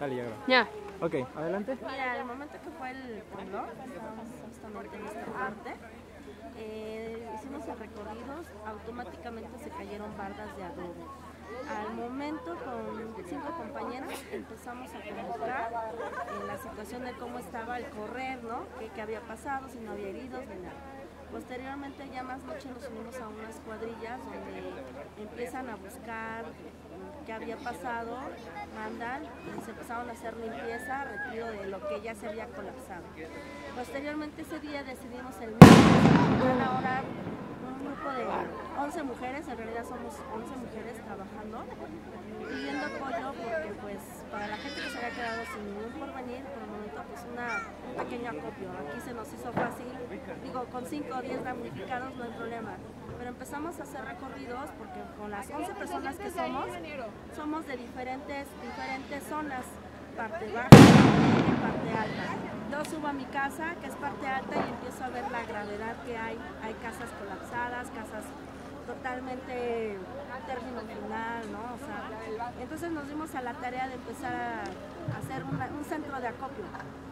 Dale, ya grabo. Ya. Ok, adelante. Mira, el momento que fue el estábamos justamente en esta parte, eh, hicimos el recorrido, automáticamente se cayeron bardas de adobe. Al momento, con cinco compañeras, empezamos a convocar eh, la situación de cómo estaba el correr, ¿no? ¿Qué, qué había pasado, si no había heridos, ni nada. Posteriormente, ya más noche, nos unimos a unas cuadrillas donde empiezan a buscar qué había pasado, y se empezaron a hacer limpieza, retiro de lo que ya se había colapsado. Posteriormente, ese día decidimos el miércoles, un grupo de 11 mujeres, en realidad somos 11 mujeres trabajando, pidiendo apoyo porque pues para la gente que se había quedado sin ningún porvenir, por el momento pues una, un pequeño acopio. Aquí se nos hizo fácil, digo, con 5 o 10 damnificados no hay problema. Pero empezamos a hacer recorridos porque con las 11 personas que somos, somos de diferentes, diferentes zonas, parte baja y parte alta. Yo subo a mi casa, que es parte alta, y empiezo a ver la gravedad que hay. Hay casas colapsadas, casas totalmente término final, ¿no? O sea, entonces nos dimos a la tarea de empezar a hacer un centro de acopio.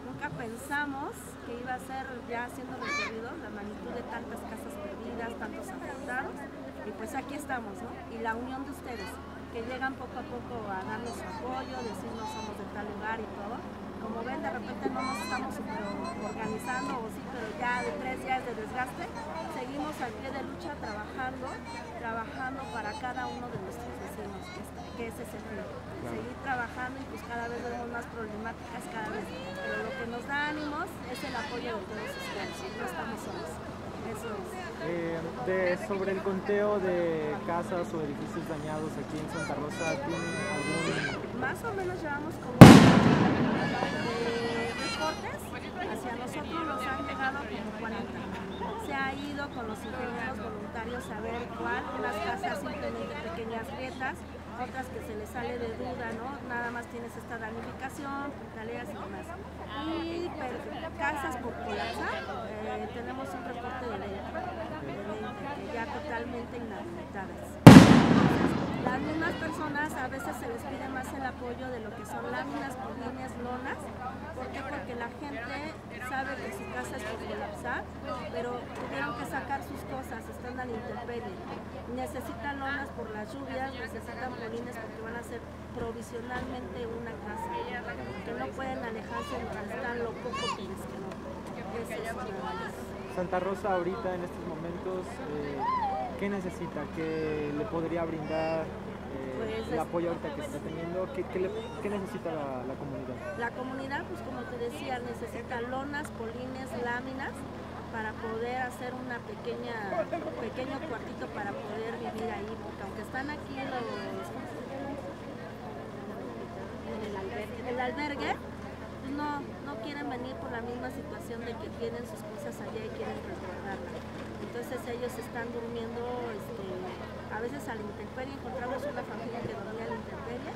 Nunca pensamos que iba a ser ya siendo recorrido la magnitud de tantas casas perdidas, tantos afectados, y pues aquí estamos, ¿no? Y la unión de ustedes, que llegan poco a poco a darnos apoyo, decirnos somos de tal lugar y todo. Como ven, de repente no nos estamos organizando, o sí, pero ya de tres días de desgaste, seguimos al pie de lucha trabajando, trabajando para cada uno de nuestros Seguir trabajando y pues cada vez vemos más problemáticas cada vez. Pero lo que nos da ánimos es el apoyo de todos ustedes, no estamos solos. Eso es. Eh, de- sobre el conteo de casas o edificios dañados aquí en Santa Rosa, ¿tienen algún...? Más o menos llevamos como de reportes hacia nosotros nos han llegado como 40. Se ha ido con los ingenieros voluntarios a ver cuál, unas casas simplemente pequeñas grietas, otras que se les sale de duda, ¿no? Nada más tienes esta damnificación, taleas y demás. Y pero, casas por colapsar, eh, tenemos un reporte de 20, de 20, que ya totalmente inhabilitadas. Las mismas personas a veces se les pide más el apoyo de lo que son láminas, líneas, lonas. ¿Por qué? Porque la gente sabe que su casa es por colapsar, pero tuvieron que sacar sus cosas, están a la intemperie. Necesitan lonas por las lluvias, necesitan polines porque van a hacer provisionalmente una casa. Que no pueden alejarse mientras están lo poco que les quedó. Es. Santa Rosa ahorita en estos momentos, eh, ¿qué necesita? ¿Qué le podría brindar eh, Pues el apoyo ahorita que está teniendo? ¿Qué, qué le- qué necesita la, la comunidad? La comunidad, pues como te decía, necesita lonas, polines, láminas para poder hacer una pequeña pequeño cuartito para poder vivir ahí, porque aunque están aquí los en el albergue, el albergue pues no, no quieren venir por la misma situación de que tienen sus cosas allá y quieren resguardarlas. Entonces ellos están durmiendo este, a veces a la intemperie, encontramos una familia que dormía a la intemperie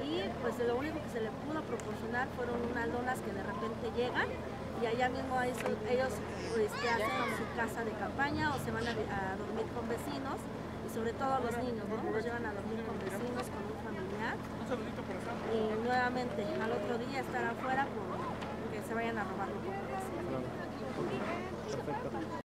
y pues lo único que se le pudo proporcionar fueron unas lonas que de repente llegan y allá mismo son- ellos este, hacen su casa de campaña o se van a, a dormir con vecinos y sobre todo los niños, ¿no? Los llevan a dormir con vecinos, con un familiar y nuevamente al otro día estar afuera por que se vayan a robar que Perfecto.